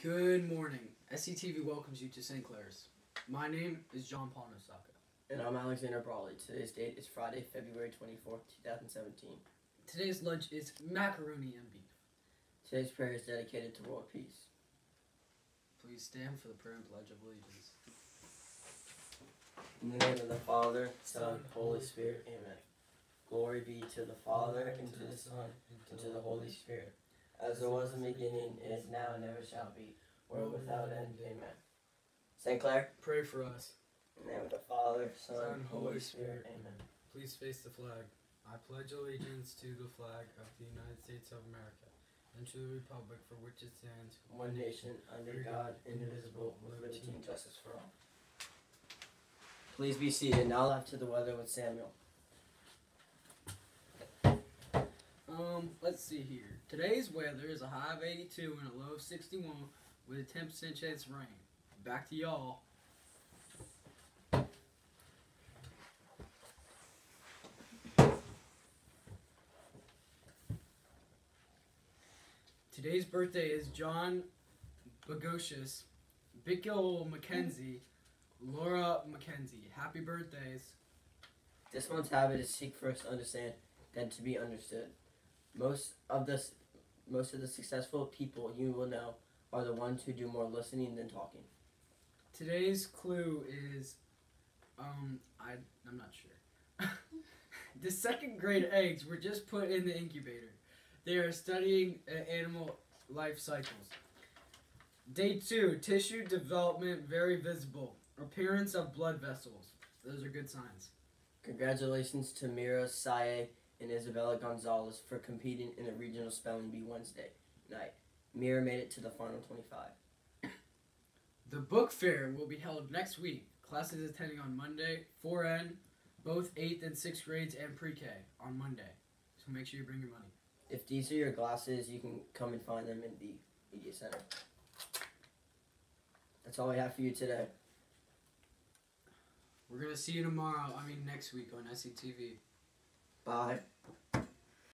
Good morning. SCTV welcomes you to St. Clair's. My name is John Panosaka. And I'm Alexander Brawley. Today's date is Friday, February 24th, 2017. Today's lunch is macaroni and beef. Today's prayer is dedicated to world peace. Please stand for the prayer and pledge of allegiance. In the name of the Father, Son, Holy Spirit, Amen. Glory be to the Father, and to the Son, and to the Holy Spirit. As it was in the beginning, is now, and ever shall be, world without end. Amen. St. Clair, Pray for us. in the name of the Father, Son, Son, Holy Holy Spirit. Amen. Please face the flag. I pledge allegiance to the flag of the United States of America and to the republic for which it stands, One nation, under God, indivisible, with liberty and justice for all. Please be seated. Now left to the weather with Samuel. Um, let's see here. Today's weather is a high of 82 and a low of 61 with a 10% chance of rain. Back to y'all. Today's birthday is John Bagocious, Bickel McKenzie, Laura McKenzie. Happy birthdays. This one's habit is seek first to understand, then to be understood. Most of the most of the successful people you will know are the ones who do more listening than talking. Today's clue is, um, I I'm not sure. the second grade eggs were just put in the incubator. They are studying uh, animal life cycles. Day two, tissue development very visible. Appearance of blood vessels. Those are good signs. Congratulations to Mira Saye and Isabella Gonzalez for competing in the regional spelling bee Wednesday night. Mira made it to the final 25. The book fair will be held next week. Classes attending on Monday, 4N, both 8th and 6th grades and pre-K on Monday. So make sure you bring your money. If these are your glasses, you can come and find them in the media center. That's all I have for you today. We're gonna see you tomorrow. I mean next week on SCTV. Bye.